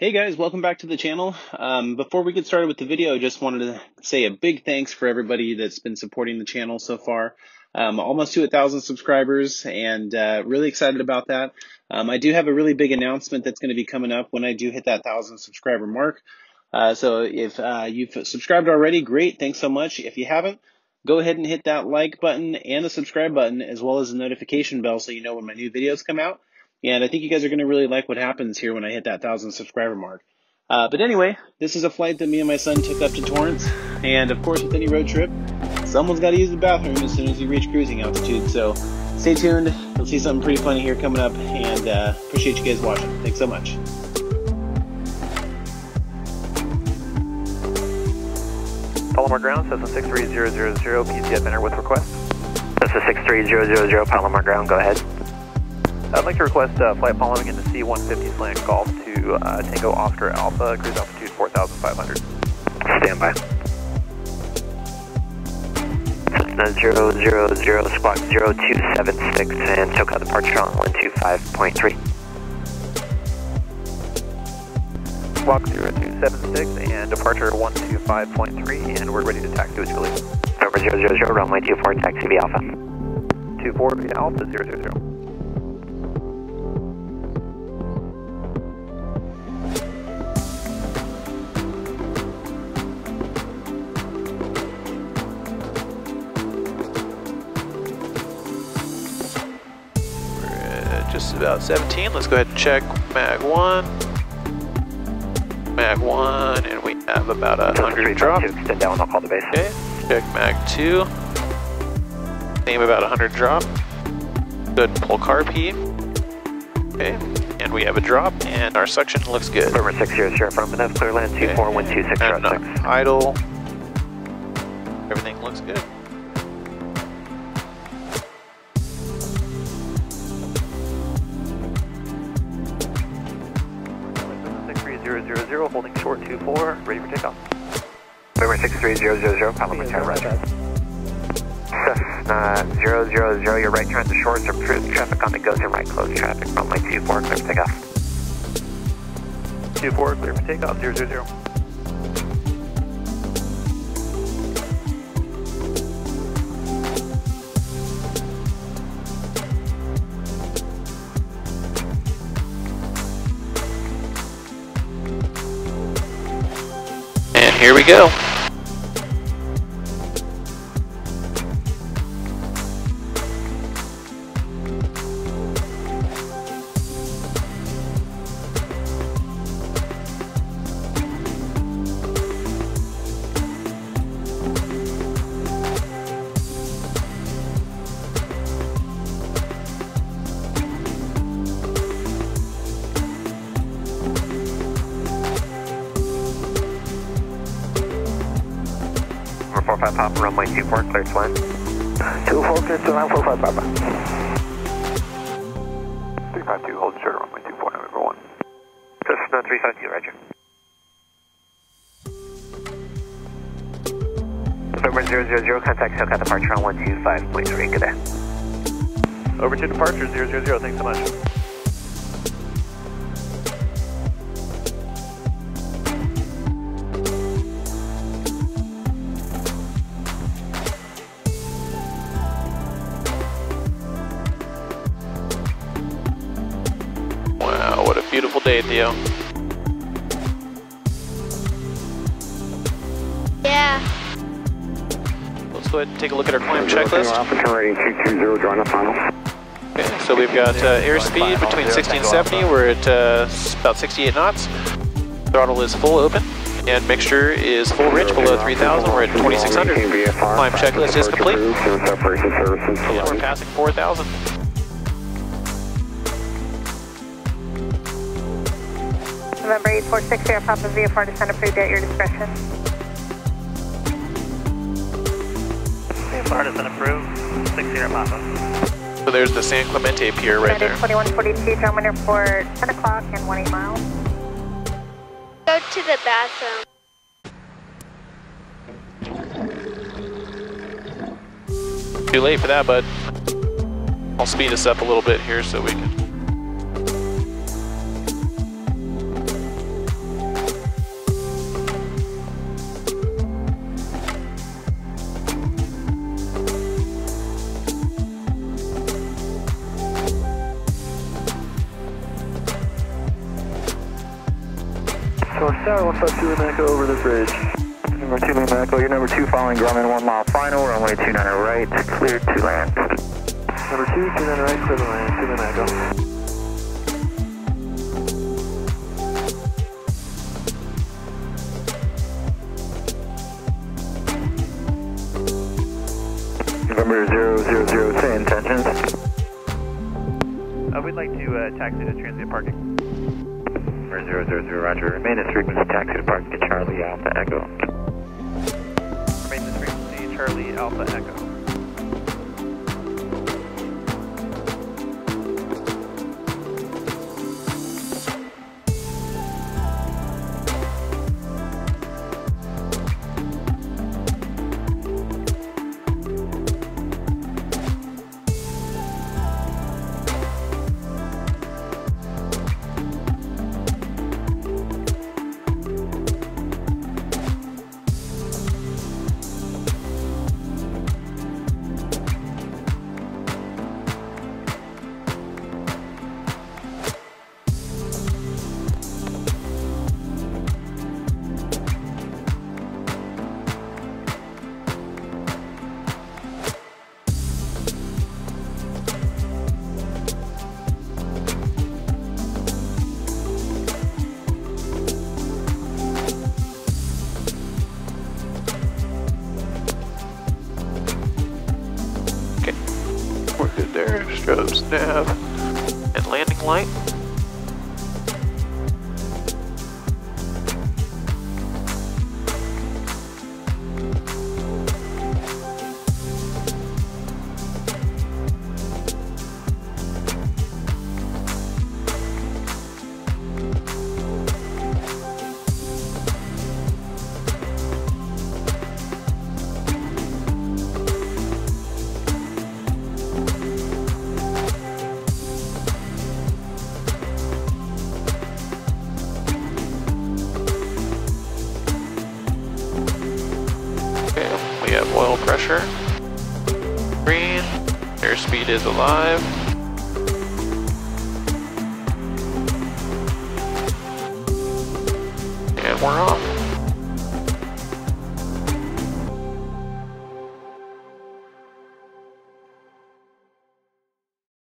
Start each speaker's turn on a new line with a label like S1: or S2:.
S1: Hey guys, welcome back to the channel. Um, before we get started with the video, I just wanted to say a big thanks for everybody that's been supporting the channel so far. Um, almost to a thousand subscribers and uh, really excited about that. Um, I do have a really big announcement that's going to be coming up when I do hit that thousand subscriber mark. Uh, so if uh, you've subscribed already, great. Thanks so much. If you haven't, go ahead and hit that like button and the subscribe button as well as the notification bell so you know when my new videos come out. And I think you guys are going to really like what happens here when I hit that thousand subscriber mark. Uh, but anyway, this is a flight that me and my son took up to Torrance. And of course, with any road trip, someone's got to use the bathroom as soon as you reach cruising altitude. So stay tuned. You'll see something pretty funny here coming up. And uh, appreciate you guys watching. Thanks so much.
S2: Palomar Ground, Cessna 63000, PCF enter with request.
S3: Cessna 63000, Palomar Ground, go ahead.
S2: I'd like to request uh, flight following into C-150 slant golf to uh, Tango Oscar Alpha, cruise altitude 4,500.
S3: Stand by. Cessna 000, squawk 0276, and SoCal departure on 125.3.
S2: Squawk 0276 and departure 125.3, and we're ready to taxi with Julie.
S3: Over 000, runway 24, taxi via Alpha.
S2: 24 via Alpha 000.
S4: About 17. Let's go ahead and check mag 1. Mag 1, and we have about a 100 drop.
S3: Extend down, I'll call the base.
S4: Okay, check mag 2. Same about 100 drop. Good pull car P. Okay, and we have a drop, and our suction looks good.
S3: Number 600, affirmative, clear land 24126,
S4: and, uh, idle. Everything looks good.
S2: 000, holding short 24, ready for takeoff.
S3: Number 63000, Palomar 10, roger. Cessna 000, your right turn to shorts approved. Traffic on the go to right close traffic, runway 24, clear for takeoff.
S2: 24, clear for takeoff, 000.
S4: Here we go.
S3: Four five Papa, runway two four, clear to land.
S5: Two four, clear to land, four five Papa.
S2: Three five two, hold short, runway two four, number one.
S3: Cessna three five two, Roger. November zero zero zero, contact SoCal departure on one two five point three. Good day.
S2: Over to departure zero zero zero. Thanks so much.
S4: Beautiful day, Theo.
S6: Yeah.
S4: Let's go ahead and take a look at our climb checklist.
S5: Alpha, turn rating 220, join the final.
S4: Okay, so we've got uh, airspeed between 60 and 70. We're at uh, about 68 knots. Throttle is full open. And mixture is full rich below 3000. We're at 2600. Climb checklist is complete. And we're passing 4000.
S7: November 846, Air Papa VFR descend approved at your discretion.
S2: VFR descend approved, 60 Papa.
S4: So there's the San Clemente Pier right there.
S7: 2142, German Airport, 10 o'clock and 18 miles.
S6: Go to the bathroom.
S4: Too late for that, bud. I'll speed us up a little bit here so we can
S2: North Tower, 152 Lima Echo over the bridge.
S8: Number 2 Lima Echo, you're number 2 following Grumman 1 mile final, runway 29 right, cleared to land.
S2: Number 2, 29 right, clear the land, 2 Lima Echo.
S8: November 000, say intentions.
S2: Uh, we'd like to uh, taxi to transient parking.
S8: November 000, roger. Remain at frequency taxi to parking to Charlie Alpha Echo.
S2: Remain this frequency, Charlie Alpha Echo.
S4: And Airspeed is alive. And we're off.